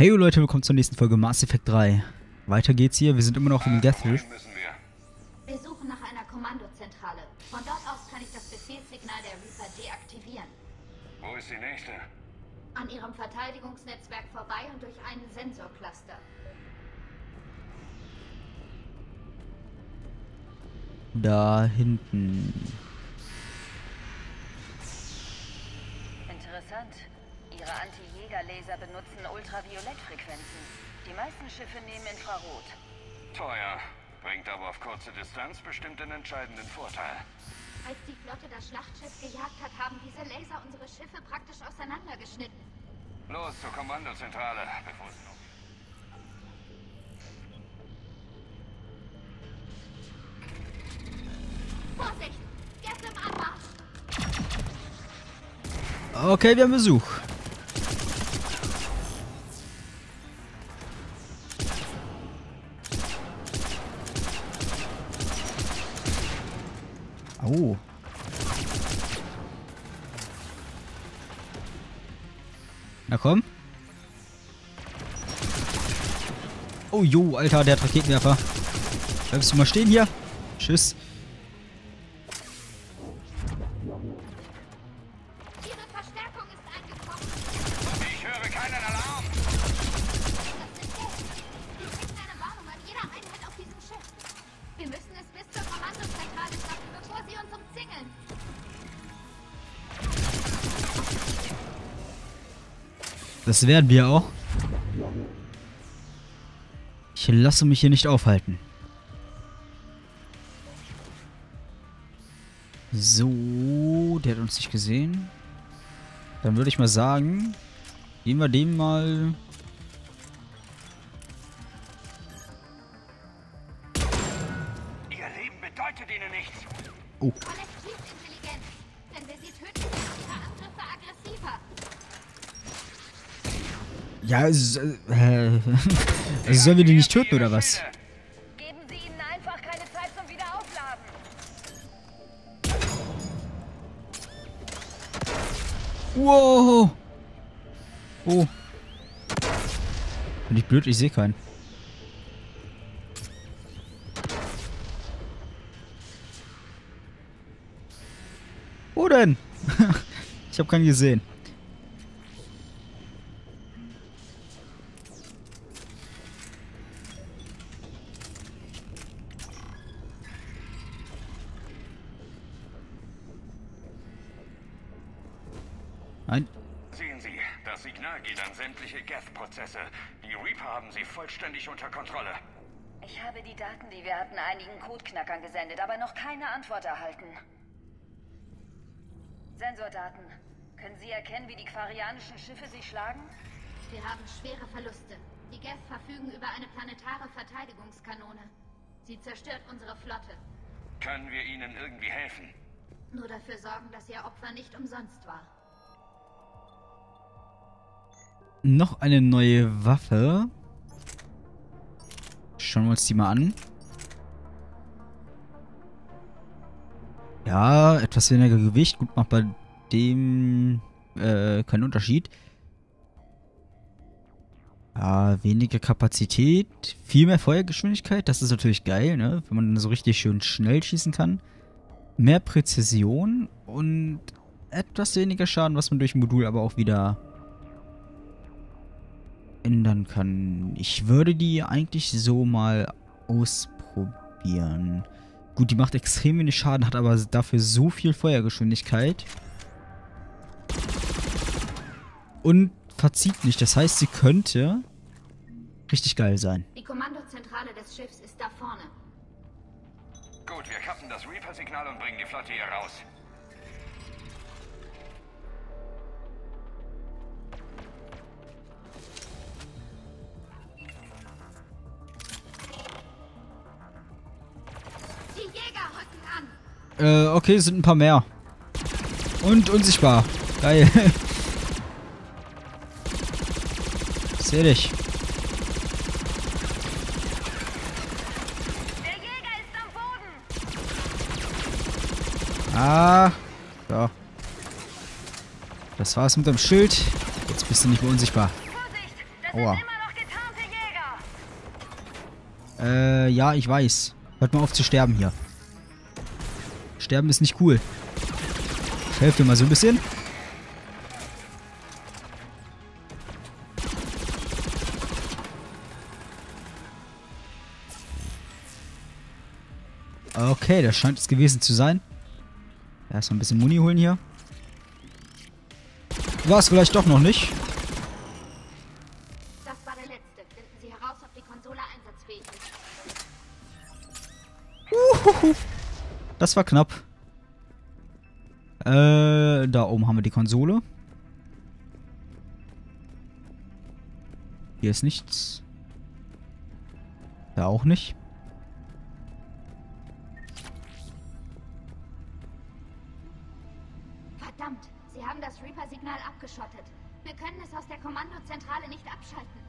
Hey Leute, willkommen zur nächsten Folge Mass Effect 3. Weiter geht's hier, wir sind immer noch im Death Rift. Wir suchen nach einer Kommandozentrale. Von dort aus kann ich das Befehlssignal der Reaper deaktivieren. Wo ist die nächste? An ihrem Verteidigungsnetzwerk vorbei und durch einen Sensorcluster. Da hinten. Ihre Anti-Jäger-Laser benutzen Ultraviolettfrequenzen. Die meisten Schiffe nehmen Infrarot. Teuer. Bringt aber auf kurze Distanz bestimmt den entscheidenden Vorteil. Als die Flotte das Schlachtschiff gejagt hat, haben diese Laser unsere Schiffe praktisch auseinandergeschnitten. Los zur Kommandozentrale, bevor sie noch... Vorsicht! Jetzt im Anmarsch! Okay, wir haben Besuch. Komm. Oh jo, Alter, der hat Raketenwerfer. Bleibst du mal stehen hier? Tschüss. Das werden wir auch. Ich lasse mich hier nicht aufhalten. So, der hat uns nicht gesehen. Dann würde ich mal sagen, gehen wir dem mal... Ihr Leben bedeutet ihnen nichts. Oh, ja, es, äh, also sollen wir die nicht töten oder was? Geben Sie ihnen einfach keine Zeit zum Wiederaufladen. Wow. Oh. Bin ich blöd, ich sehe keinen. Wo denn? ich habe keinen gesehen. Haben sie vollständig unter Kontrolle. Ich habe die Daten, die wir hatten, einigen Codeknackern gesendet, aber noch keine Antwort erhalten. Sensordaten. Können Sie erkennen, wie die quarianischen Schiffe sich schlagen? Wir haben schwere Verluste. Die Geth verfügen über eine planetare Verteidigungskanone. Sie zerstört unsere Flotte. Können wir ihnen irgendwie helfen? Nur dafür sorgen, dass ihr Opfer nicht umsonst war. Noch eine neue Waffe. Schauen wir uns die mal an. Ja, etwas weniger Gewicht. Gut, macht bei dem äh, keinen Unterschied. Ja, weniger Kapazität. Viel mehr Feuergeschwindigkeit. Das ist natürlich geil, ne? Wenn man so richtig schön schnell schießen kann. Mehr Präzision und etwas weniger Schaden, was man durch Modul aber auch wieder ändern kann. Ich würde die eigentlich so mal ausprobieren. Gut, die macht extrem wenig Schaden, hat aber dafür so viel Feuergeschwindigkeit. Und verzieht nicht. Das heißt, sie könnte richtig geil sein. Die Kommandozentrale des Schiffs ist da vorne. Gut, wir kappen das Reaper-Signal und bringen die Flotte hier raus. Äh, okay, sind ein paar mehr. Und unsichtbar. Geil. Seh dich. Der Jäger ist am Boden! Ah. So. Das war's mit dem Schild. Jetzt bist du nicht mehr unsichtbar. Aua. Äh, ja, ich weiß. Hört mal auf zu sterben hier. Sterben ist nicht cool. Ich helfe dir mal so ein bisschen. Okay, das scheint es gewesen zu sein. Erstmal ein bisschen Muni holen hier. War es vielleicht doch noch nicht. Das war knapp. Äh, da oben haben wir die Konsole. Hier ist nichts. Da auch nicht. Verdammt, Sie haben das Reaper-Signal abgeschottet. Wir können es aus der Kommandozentrale nicht abschalten.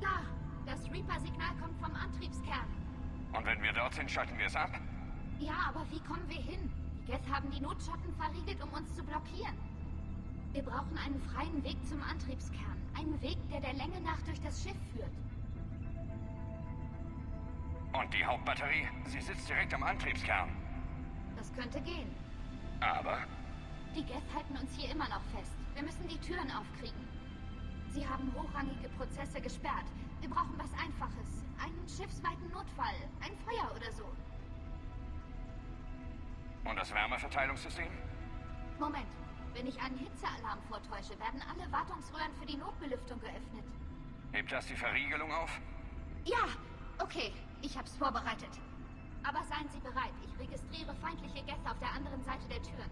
Da, das Reaper-Signal kommt vom Antriebskern. Und wenn wir dort sind, schalten wir es ab? Ja, aber wie kommen wir hin? Die Geth haben die Notschotten verriegelt, um uns zu blockieren. Wir brauchen einen freien Weg zum Antriebskern. Einen Weg, der der Länge nach durch das Schiff führt. Und die Hauptbatterie? Sie sitzt direkt am Antriebskern. Das könnte gehen. Aber Die Geth halten uns hier immer noch fest. Wir müssen die Türen aufkriegen. Sie haben hochrangige Prozesse gesperrt. Wir brauchen was Einfaches. Einen schiffsweiten Notfall. Ein Feuer oder so. und das Wärmeverteilungssystem? Moment. Wenn ich einen Hitzealarm vortäusche, werden alle Wartungsröhren für die Notbelüftung geöffnet. Hebt das die Verriegelung auf? Ja, okay. Ich hab's vorbereitet. Aber seien Sie bereit. Ich registriere feindliche Gäste auf der anderen Seite der Türen.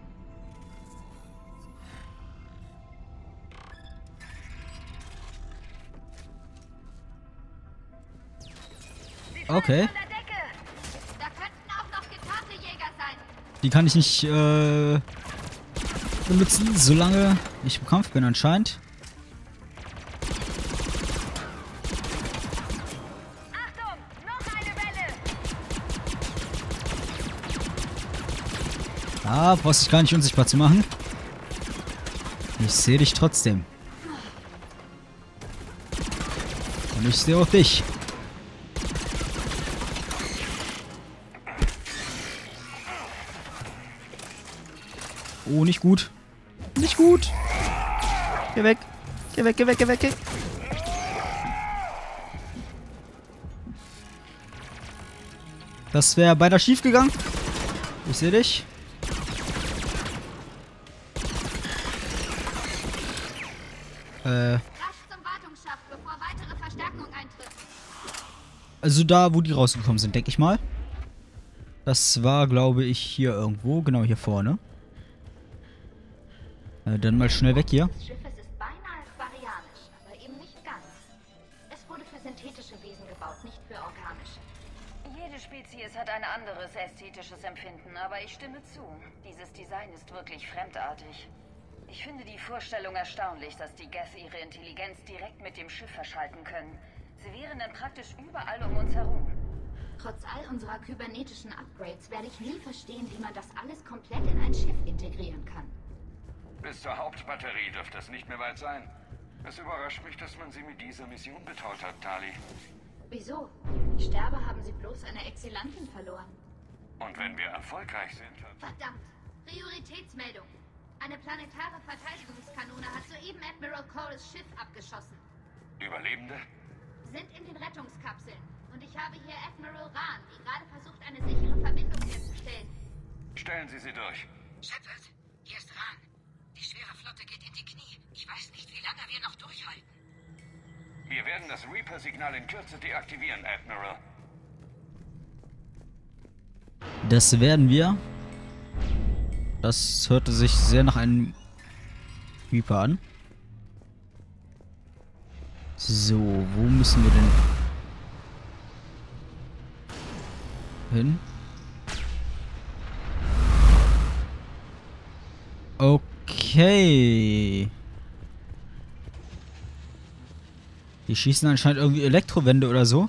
Sein. Die kann ich nicht äh, benutzen, solange ich im Kampf bin anscheinend. Ah, brauchst dich gar nicht unsichtbar zu machen. Ich sehe dich trotzdem. Und ich sehe auch dich. Oh, nicht gut. Nicht gut. Geh weg. Geh weg, geh weg, geh weg, geh. Das wäre beinahe schief gegangen. Ich sehe dich. Äh, also da, wo die rausgekommen sind, denke ich mal. Das war, glaube ich, hier irgendwo. Genau, hier vorne. Äh, dann mal schnell weg hier. des Schiffes ist beinahe aquarianisch, aber eben nicht ganz. Es wurde für synthetische Wesen gebaut, nicht für organische. Jede Spezies hat ein anderes ästhetisches Empfinden, aber ich stimme zu. Dieses Design ist wirklich fremdartig. Ich finde die Vorstellung erstaunlich, dass die Geth ihre Intelligenz direkt mit dem Schiff verschalten können. Sie wären dann praktisch überall um uns herum. Trotz all unserer kybernetischen Upgrades werde ich nie verstehen, wie man das alles komplett in ein Schiff integrieren kann. Bis zur Hauptbatterie dürfte es nicht mehr weit sein. Es überrascht mich, dass man sie mit dieser Mission betraut hat, Tali. Wieso? Ich sterbe, haben sie bloß eine Exilantin verloren. Und wenn wir erfolgreich sind, Verdammt! Prioritätsmeldung! Eine planetare Verteidigungskanone hat soeben Admiral Coles Schiff abgeschossen. Überlebende? Sind in den Rettungskapseln. Und ich habe hier Admiral Rahn, die gerade versucht, eine sichere Verbindung herzustellen. Stellen Sie sie durch. Shepard, hier ist Rahn. Die schwere Flotte geht in die Knie. Ich weiß nicht, wie lange wir noch durchhalten. Wir werden das Reaper-Signal in Kürze deaktivieren, Admiral. Das werden wir. Das hörte sich sehr nach einem Reaper an. So, wo müssen wir denn hin? Okay. Die schießen anscheinend irgendwie Elektrowände oder so.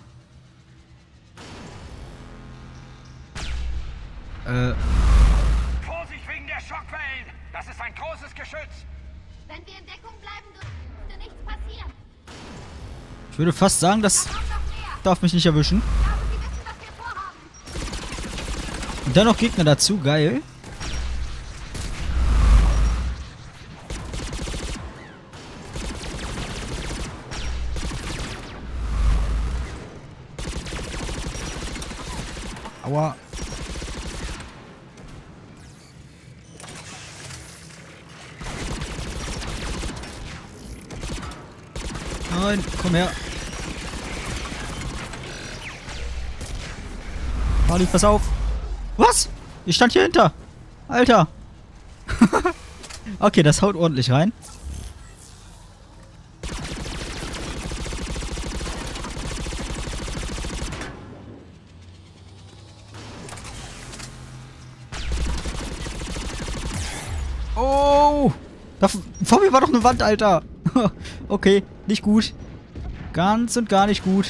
Äh, Vorsicht wegen der Schockwellen! Das ist ein großes Geschütz! Wenn wir in Deckung bleiben, dürfte nichts passieren. ich würde fast sagen, näher! darf mich nicht erwischen. Glaube, wissen. Und dann noch Gegner dazu, geil. Aua. Nein, komm her. Harley, pass auf. Was? Ich stand hier hinter. Alter. okay, das haut ordentlich rein. Vor mir war doch eine Wand, Alter. okay, nicht gut. Ganz und gar nicht gut.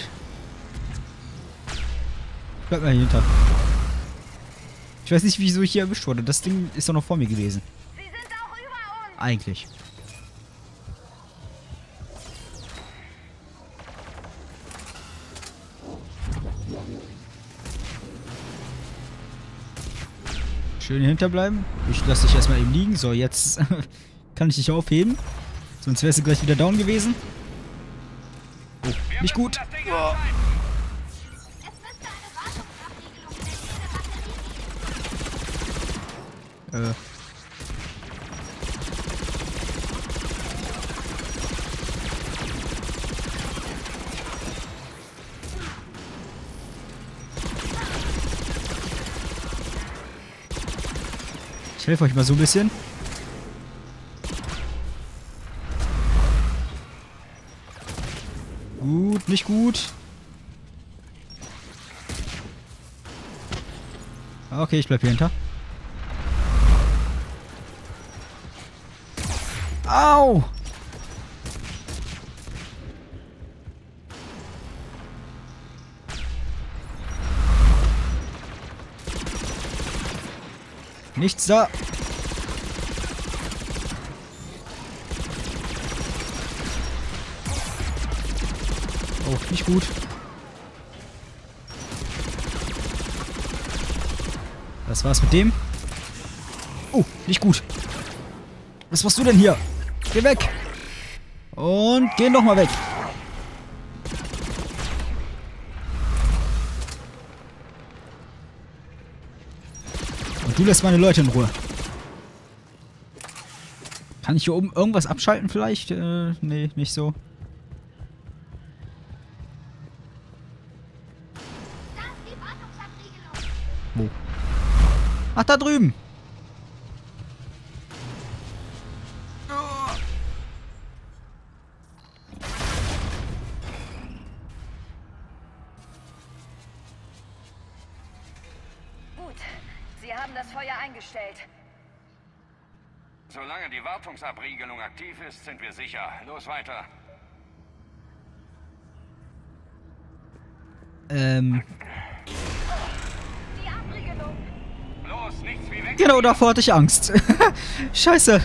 Bleib mal hier hinter. Ich weiß nicht, wieso ich hier erwischt wurde. Das Ding ist doch noch vor mir gewesen. Eigentlich. Schön hinterbleiben. Ich lasse dich erstmal eben liegen. So, jetzt kann ich dich aufheben. Sonst wärst du gleich wieder down gewesen. Oh, nicht gut. Oh. Ich helfe euch mal so ein bisschen. Gut, nicht gut. Okay, ich bleib hier hinter. Au! Nichts da. Oh, nicht gut. Das war's mit dem. Oh, nicht gut. Was machst du denn hier? Geh weg. Und geh noch mal weg. Und du lässt meine Leute in Ruhe. Kann ich hier oben irgendwas abschalten vielleicht? Äh, nee, nicht so. Ach, da drüben. Gut, Sie haben das Feuer eingestellt. Solange die Wartungsabriegelung aktiv ist, sind wir sicher. Los weiter. Ähm, Die Abriegelung! Los, nichts wie weg. Genau davor hatte ich Angst. Scheiße.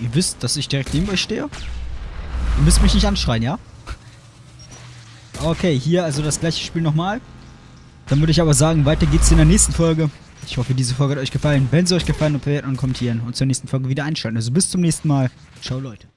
Ihr wisst, dass ich direkt neben euch stehe? Ihr müsst mich nicht anschreien, ja? Okay, hier also das gleiche Spiel nochmal. Dann würde ich aber sagen, weiter geht's in der nächsten Folge. Ich hoffe, diese Folge hat euch gefallen. Wenn sie euch gefallen, dann bewerten und kommentieren. Und zur nächsten Folge wieder einschalten. Also bis zum nächsten Mal. Ciao, Leute.